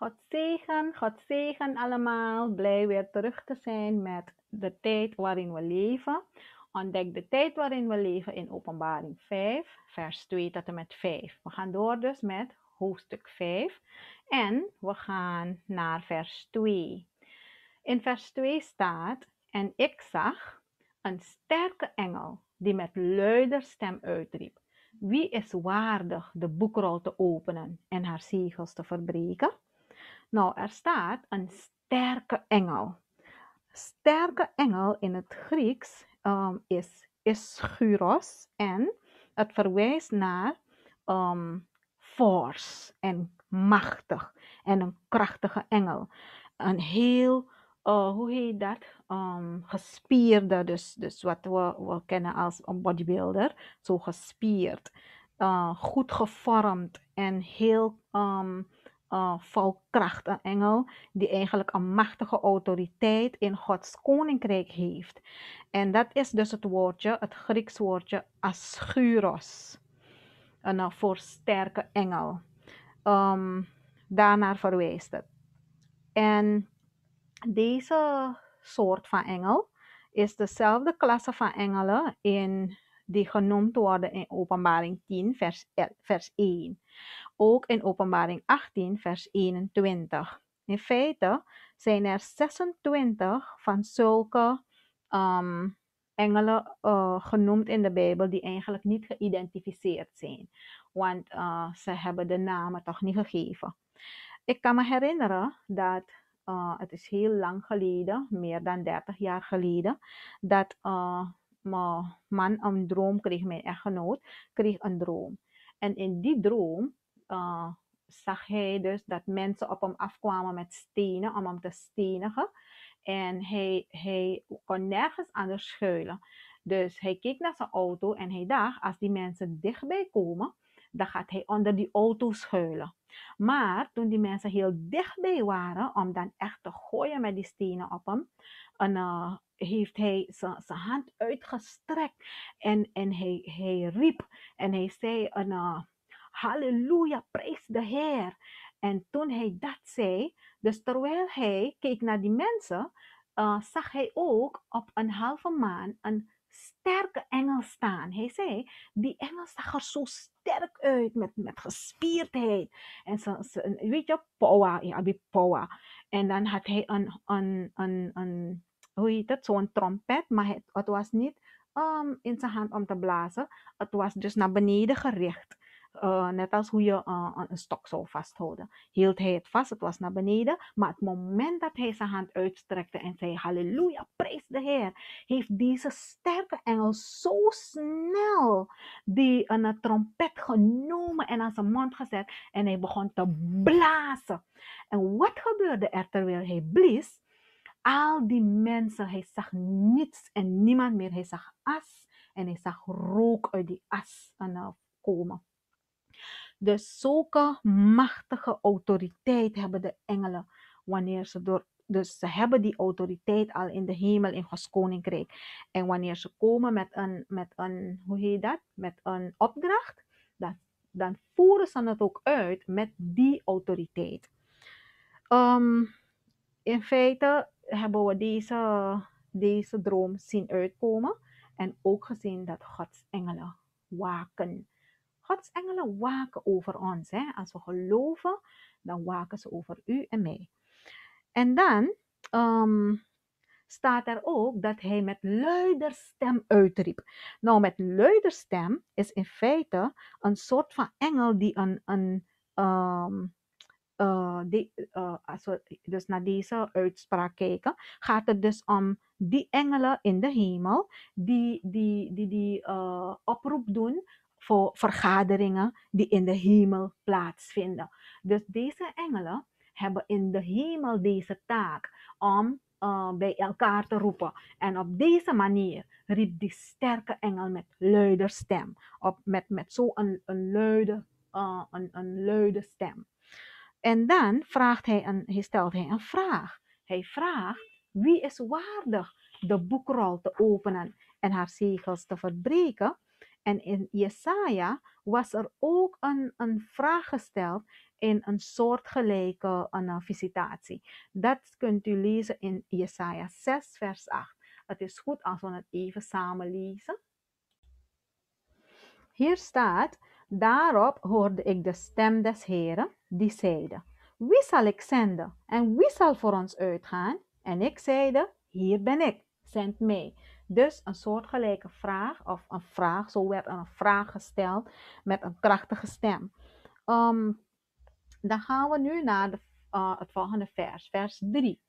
God zegen, God zegen allemaal. Blij weer terug te zijn met de tijd waarin we leven. Ontdek de tijd waarin we leven in Openbaring 5, vers 2 tot en met 5. We gaan door dus met hoofdstuk 5 en we gaan naar vers 2. In vers 2 staat: En ik zag een sterke engel die met luider stem uitriep: Wie is waardig de boekrol te openen en haar zegels te verbreken? Nou, er staat een sterke engel. Sterke engel in het Grieks um, is ischuros en het verwijst naar um, force en machtig en een krachtige engel. Een heel, uh, hoe heet dat? Um, gespierde, dus, dus wat we, we kennen als een bodybuilder, zo gespierd. Uh, goed gevormd en heel um, uh, vol kracht, een engel die eigenlijk een machtige autoriteit in Gods koninkrijk heeft. En dat is dus het woordje, het Grieks woordje aschuros. Een uh, voor sterke engel. Um, daarnaar verwijst het. En deze soort van engel is dezelfde klasse van engelen in, die genoemd worden in Openbaring 10, vers, vers 1 ook in Openbaring 18, vers 21. In feite zijn er 26 van zulke um, engelen uh, genoemd in de Bijbel die eigenlijk niet geïdentificeerd zijn. Want uh, ze hebben de namen toch niet gegeven. Ik kan me herinneren dat uh, het is heel lang geleden, meer dan 30 jaar geleden, dat mijn man een droom kreeg, mijn echtgenoot kreeg een droom. En in die droom uh, zag hij dus dat mensen op hem afkwamen met stenen om hem te stenigen. En hij, hij kon nergens anders schuilen. Dus hij keek naar zijn auto en hij dacht, als die mensen dichtbij komen, dan gaat hij onder die auto schuilen. Maar toen die mensen heel dichtbij waren, om dan echt te gooien met die stenen op hem, en, uh, heeft hij zijn hand uitgestrekt en, en hij, hij riep en hij zei, en, uh, Halleluja, prijs de Heer. En toen hij dat zei, dus terwijl hij keek naar die mensen, uh, zag hij ook op een halve maan een sterke engel staan. Hij zei, die engel zag er zo sterk uit, met, met gespierdheid. En zo, weet je, power, ja, power. En dan had hij een, een, een, een heet het, zo'n trompet, maar het, het was niet um, in zijn hand om te blazen. Het was dus naar beneden gericht. Uh, net als hoe je uh, een stok zou vasthouden. Hield hij het vast, het was naar beneden. Maar het moment dat hij zijn hand uitstrekte en zei: Halleluja, prijs de Heer, heeft deze sterke engel zo snel die een trompet genomen en aan zijn mond gezet. En hij begon te blazen. En wat gebeurde er terwijl hij blies? Al die mensen, hij zag niets en niemand meer. Hij zag as en hij zag rook uit die as komen. Dus zulke machtige autoriteit hebben de engelen wanneer ze door. Dus ze hebben die autoriteit al in de hemel in Gods koninkrijk. En wanneer ze komen met een, met een hoe heet dat? Met een opdracht, dan, dan voeren ze het ook uit met die autoriteit. Um, in feite hebben we deze, deze droom zien uitkomen. En ook gezien dat Gods engelen waken Gods engelen waken over ons. Hè? Als we geloven, dan waken ze over u en mij. En dan um, staat er ook dat hij met luider stem uitriep. Nou, met luider stem is in feite een soort van engel die een, een um, uh, die, uh, als we dus naar deze uitspraak kijken, gaat het dus om die engelen in de hemel die die, die, die uh, oproep doen voor vergaderingen die in de hemel plaatsvinden. Dus deze engelen hebben in de hemel deze taak om bij elkaar te roepen. En op deze manier riep die sterke engel met luider stem. Op, met met zo'n een, een, luide, een, een luide stem. En dan vraagt hij een, stelt hij een vraag. Hij vraagt, wie is waardig de boekrol te openen en haar zegels te verbreken? En in Jesaja was er ook een, een vraag gesteld in een soortgelijke een, visitatie. Dat kunt u lezen in Jesaja 6, vers 8. Het is goed als we het even samen lezen. Hier staat, daarop hoorde ik de stem des Heren, die zeide, wie zal ik zenden en wie zal voor ons uitgaan? En ik zeide, hier ben ik, zend mij. Dus een soortgelijke vraag, of een vraag, zo werd een vraag gesteld met een krachtige stem. Um, dan gaan we nu naar de, uh, het volgende vers, vers 3.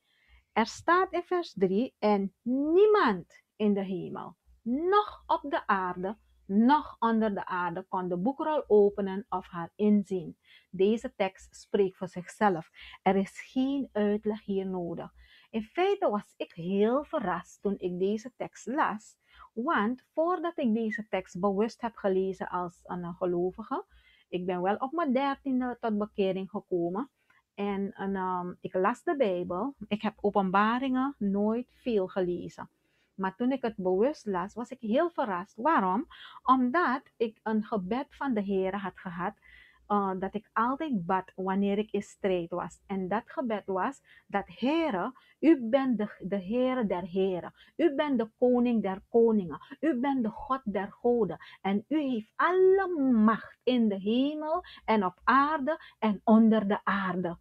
Er staat in vers 3, en niemand in de hemel, nog op de aarde, nog onder de aarde kon de boekrol openen of haar inzien. Deze tekst spreekt voor zichzelf. Er is geen uitleg hier nodig. In feite was ik heel verrast toen ik deze tekst las, want voordat ik deze tekst bewust heb gelezen als een gelovige, ik ben wel op mijn dertiende tot bekering gekomen. En, um, ik las de Bijbel. Ik heb openbaringen nooit veel gelezen. Maar toen ik het bewust las, was ik heel verrast. Waarom? Omdat ik een gebed van de Heer had gehad uh, dat ik altijd bad wanneer ik in strijd was. En dat gebed was dat Heere, u bent de, de Heere der Heren. U bent de koning der koningen. U bent de God der goden. En u heeft alle macht in de hemel en op aarde en onder de aarde.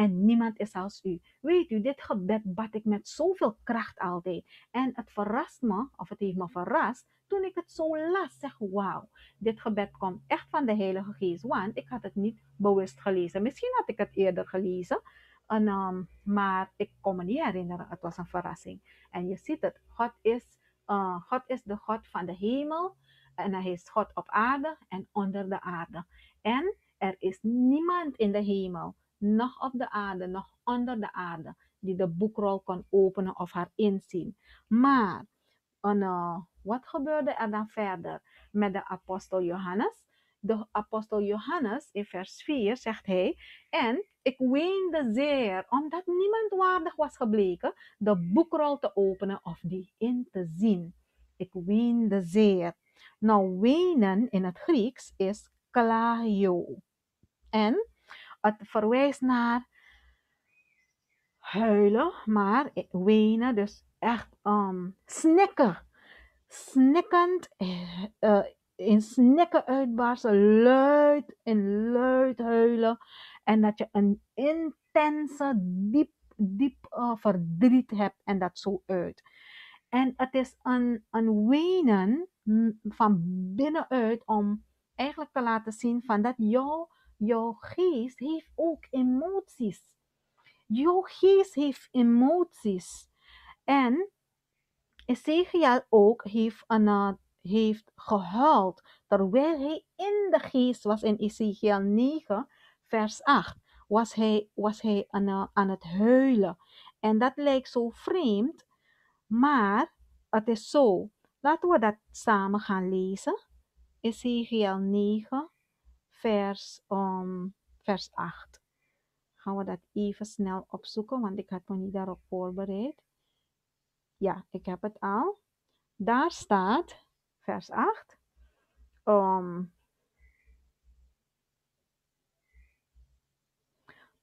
En niemand is als u. Weet u, dit gebed bad ik met zoveel kracht altijd. En het verrast me, of het heeft me verrast, toen ik het zo las, zeg wauw, dit gebed komt echt van de Heilige Geest. Want ik had het niet bewust gelezen. Misschien had ik het eerder gelezen, en, um, maar ik kon me niet herinneren. Het was een verrassing. En je ziet het, God is, uh, God is de God van de hemel. En hij is God op aarde en onder de aarde. En er is niemand in de hemel, nog op de aarde, nog onder de aarde, die de boekrol kon openen of haar inzien. Maar en, uh, wat gebeurde er dan verder met de apostel Johannes? De apostel Johannes in vers 4 zegt hij, en ik weende zeer, omdat niemand waardig was gebleken de boekrol te openen of die in te zien. Ik weende zeer. Nou, wenen in het Grieks is klagio. En het verwijst naar huilen, maar wenen, dus echt um, snikken. Snikkend, uh, in snikken uitbarsten, luid en luid huilen. En dat je een intense, diep, diep uh, verdriet hebt en dat zo uit. En het is een, een wenen van binnenuit om eigenlijk te laten zien van dat jouw, jouw geest heeft ook emoties. Jouw geest heeft emoties. En Ezekiel ook heeft, een, heeft gehuild terwijl hij in de geest was in Ezekiel 9, vers 8. Was hij, was hij aan, aan het huilen. En dat lijkt zo vreemd, maar het is zo. Laten we dat samen gaan lezen. Ezekiel 9, vers, um, vers 8. Gaan we dat even snel opzoeken, want ik had me niet daarop voorbereid. Ja, ik heb het al. Daar staat, vers 8. Um,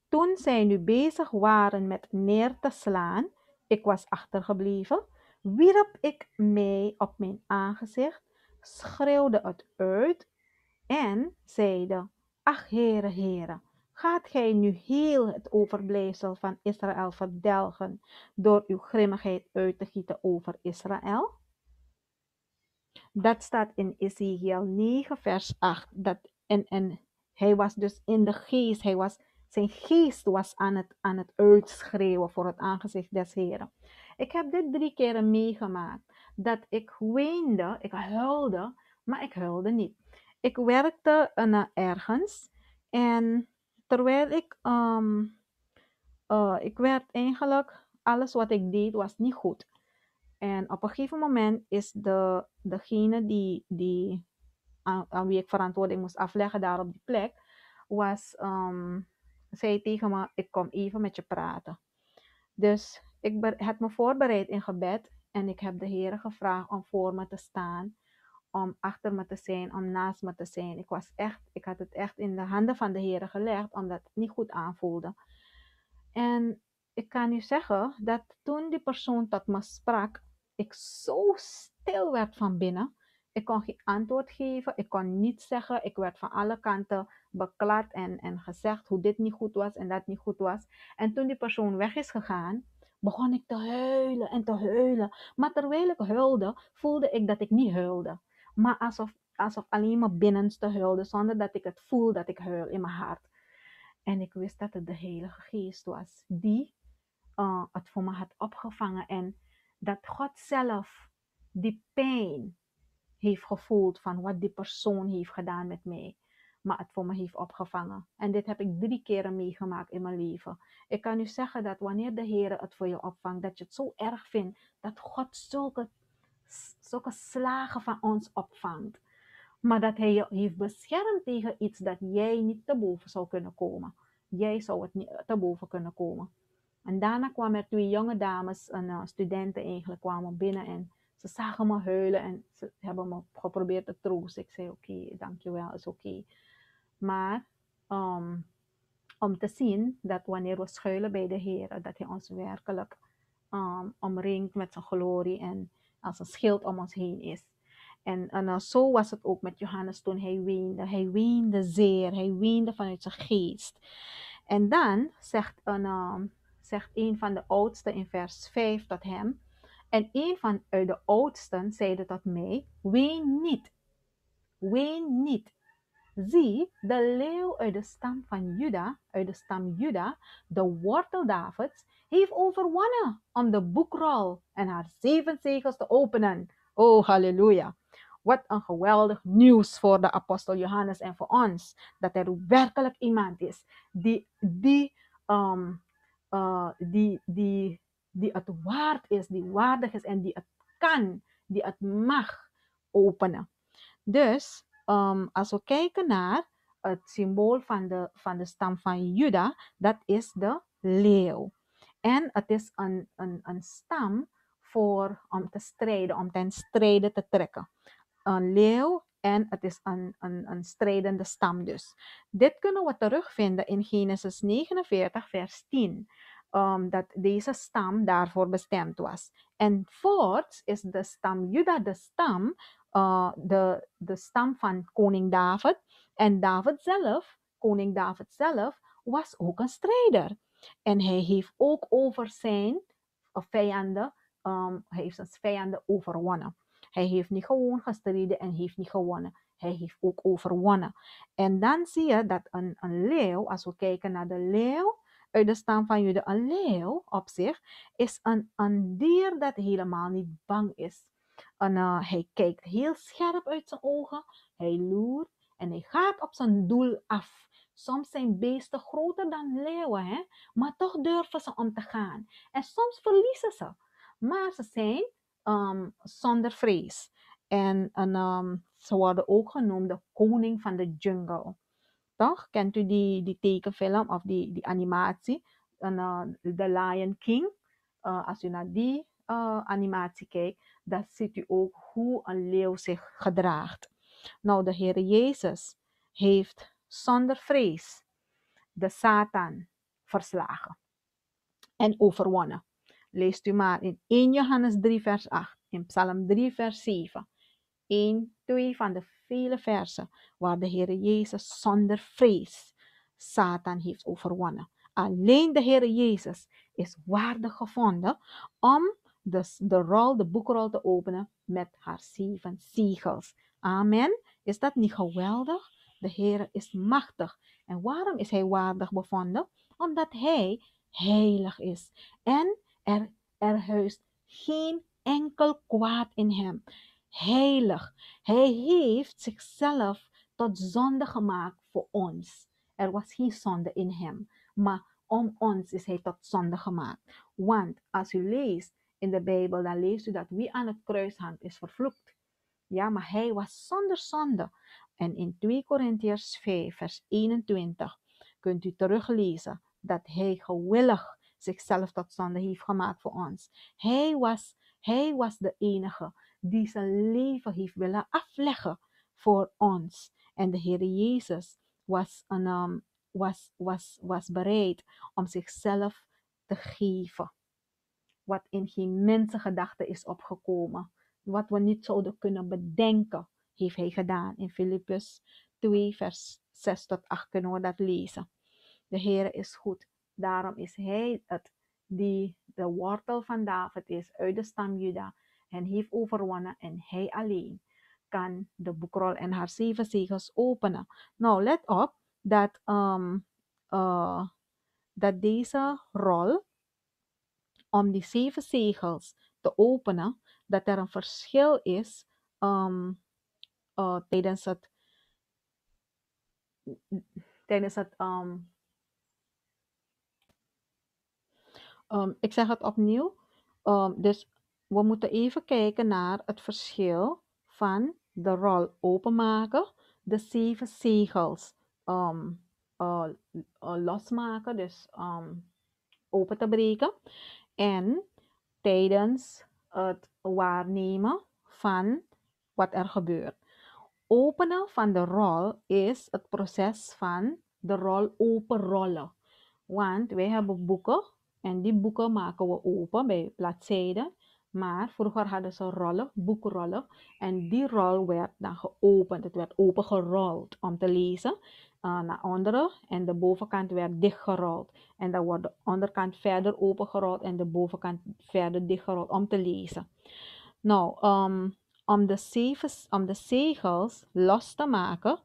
toen zij nu bezig waren met neer te slaan, ik was achtergebleven, wierp ik mij op mijn aangezicht, schreeuwde het uit en zeide, ach heren, heren, Gaat gij nu heel het overblijfsel van Israël verdelgen door uw grimmigheid uit te gieten over Israël? Dat staat in Ezekiel 9, vers 8. Dat, en, en hij was dus in de geest, hij was, zijn geest was aan het, aan het uitschreeuwen voor het aangezicht des Heren. Ik heb dit drie keer meegemaakt. Dat ik weende, ik huilde, maar ik huilde niet. Ik werkte uh, ergens en terwijl ik, um, uh, ik werd eigenlijk, alles wat ik deed was niet goed. En op een gegeven moment is de, degene die, die aan, wie ik verantwoording moest afleggen daar op die plek, was, um, zei tegen me, ik kom even met je praten. Dus ik had me voorbereid in gebed en ik heb de Heer gevraagd om voor me te staan om achter me te zijn, om naast me te zijn. Ik was echt, ik had het echt in de handen van de Heer gelegd, omdat het niet goed aanvoelde. En ik kan u zeggen dat toen die persoon tot me sprak, ik zo stil werd van binnen. Ik kon geen antwoord geven, ik kon niets zeggen. Ik werd van alle kanten beklad en, en gezegd hoe dit niet goed was en dat niet goed was. En toen die persoon weg is gegaan, begon ik te huilen en te huilen. Maar terwijl ik huilde, voelde ik dat ik niet huilde. Maar alsof, alsof alleen mijn binnenste huilde, zonder dat ik het voel dat ik huil in mijn hart. En ik wist dat het de Heilige Geest was die uh, het voor me had opgevangen. En dat God zelf die pijn heeft gevoeld van wat die persoon heeft gedaan met mij. Maar het voor me heeft opgevangen. En dit heb ik drie keren meegemaakt in mijn leven. Ik kan u zeggen dat wanneer de Heer het voor je opvangt, dat je het zo erg vindt dat God zulke, zulke slagen van ons opvangt. Maar dat Hij je heeft beschermd tegen iets dat jij niet te boven zou kunnen komen. Jij zou het niet te boven kunnen komen. En daarna kwamen er twee jonge dames, een uh, studenten eigenlijk, kwamen binnen en ze zagen me huilen en ze hebben me geprobeerd te troosten. Ik zei, oké, dankjewel, is oké. Maar um, om te zien dat wanneer we schuilen bij de Heer, dat Hij ons werkelijk um, omringt met zijn glorie en als een schild om ons heen is. En, en uh, zo was het ook met Johannes toen hij weende. Hij weende zeer, hij weende vanuit zijn geest. En dan zegt een, um, zegt een van de oudsten in vers 5 tot hem. En een van de oudsten zeide tot mij: Ween niet, ween niet. Zie, de leeuw uit de stam van Juda, uit de stam Juda, de wortel Davids, heeft overwonnen om de boekrol en haar zeven zegels te openen. Oh, halleluja. Wat een geweldig nieuws voor de apostel Johannes en voor ons. Dat er werkelijk iemand is die, die um, uh, die, die, die het waard is, die waardig is en die het kan, die het mag openen. Dus um, als we kijken naar het symbool van de, van de stam van Juda, dat is de leeuw. En het is een, een, een stam voor, om te strijden, om ten strijde te trekken. Een leeuw en het is een, een, een strijdende stam dus. Dit kunnen we terugvinden in Genesis 49, vers 10. Um, dat deze stam daarvoor bestemd was. En voorts is de stam Juda de stam, uh, de, de stam van koning David. En David zelf, koning David zelf, was ook een strijder. En hij heeft ook over zijn vijanden, um, hij heeft zijn vijanden overwonnen. Hij heeft niet gewoon gestreden en heeft niet gewonnen. Hij heeft ook overwonnen. En dan zie je dat een, een leeuw, als we kijken naar de leeuw uit de stam van Jude, een leeuw op zich is een, een dier dat helemaal niet bang is. En, uh, hij kijkt heel scherp uit zijn ogen, hij loert en hij gaat op zijn doel af. Soms zijn beesten groter dan leeuwen, hè? maar toch durven ze om te gaan. En soms verliezen ze, maar ze zijn um, zonder vrees. En, en um, ze worden ook genoemd de koning van de jungle. Toch? Kent u die, die tekenfilm of die, die animatie? En, uh, The Lion King. Uh, als u naar die uh, animatie kijkt, dan ziet u ook hoe een leeuw zich gedraagt. Nou, de Heer Jezus heeft zonder vrees de Satan verslagen en overwonnen. Leest u maar in 1 Johannes 3, vers 8, in Psalm 3, vers 7. 1, 2 van de vele versen waar de Heer Jezus zonder vrees Satan heeft overwonnen. Alleen de Heer Jezus is waardig gevonden om de, de rol, de boekrol te openen met haar zeven ziegels. Amen. Is dat niet geweldig? De Heer is machtig. En waarom is Hij waardig bevonden? Omdat Hij heilig is. En er, er huist geen enkel kwaad in Hem. Heilig. Hij heeft zichzelf tot zonde gemaakt voor ons. Er was geen zonde in Hem. Maar om ons is Hij tot zonde gemaakt. Want als u leest in de Bijbel, dan leest u dat wie aan het kruis hangt is vervloekt. Ja, maar hij was zonder zonde. En in 2 Korintiërs 5, vers 21 kunt u teruglezen dat hij gewillig zichzelf tot zonde heeft gemaakt voor ons. Hij was, hij was de enige die zijn leven heeft willen afleggen voor ons. En de Heer Jezus was, een, um, was, was, was bereid om zichzelf te geven. Wat in geen mensengedachte is opgekomen. Wat we niet zouden kunnen bedenken, heeft hij gedaan. In Filippus 2, vers 6 tot 8 kunnen we dat lezen. De Heer is goed. Daarom is Hij het die de wortel van David is uit de stam Juda en heeft overwonnen en Hij alleen kan de boekrol en haar zeven zegels openen. Nou, let op dat, um, uh, dat deze rol om die zeven zegels te openen, dat er een verschil is um, tijdens het tijdens het ik zeg het opnieuw. Dus we moeten even kijken naar het verschil van de rol openmaken, de zeven zegels losmaken, dus open te breken. En tijdens het waarnemen van wat er gebeurt. Openen van de rol is het proces van de rol openrollen. Want wij hebben boeken en die boeken maken we open bij bladzijden. Maar vroeger hadden ze rollen, boekrollen. En die rol werd dan geopend. Het werd opengerold om te lezen uh, naar onderen. En de bovenkant werd dichtgerold. En dan wordt de onderkant verder opengerold en de bovenkant verder dichtgerold om te lezen. Nou, um, om, de zeven, om de zegels los te maken,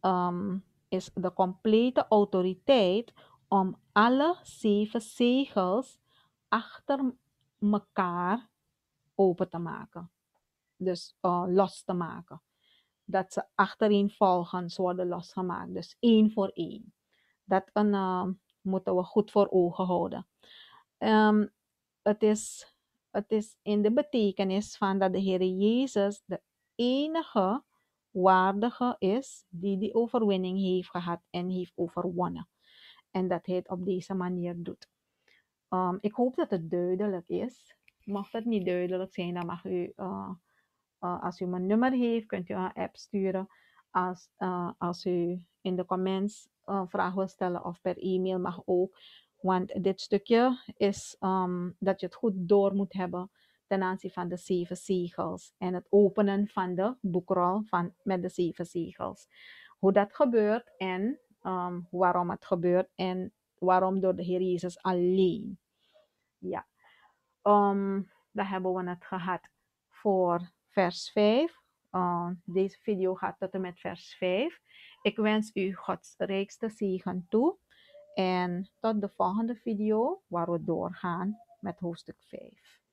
um, is de complete autoriteit om alle zeven zegels achter elkaar open te maken. Dus uh, los te maken. Dat ze achtereenvolgens worden losgemaakt. Dus één voor één. Dat een, uh, moeten we goed voor ogen houden. Um, het, is, het is in de betekenis van dat de Heer Jezus de enige waardige is die die overwinning heeft gehad en heeft overwonnen. En dat hij het op deze manier doet. Um, ik hoop dat het duidelijk is. Mocht het niet duidelijk zijn, dan mag u, uh, uh, als u mijn nummer heeft, kunt u een app sturen. Als, uh, als u in de comments vragen stellen of per e-mail mag ook. Want dit stukje is um, dat je het goed door moet hebben ten aanzien van de zeven zegels en het openen van de boekrol van, met de zeven zegels. Hoe dat gebeurt en um, waarom het gebeurt en waarom door de Heer Jezus alleen. Ja, um, daar hebben we het gehad voor vers 5. Uh, ehm, deze video gaat tot en met vers 5. Ik wens u Gods rijkste zegen toe. En tot de volgende video waar we doorgaan met hoofdstuk 5.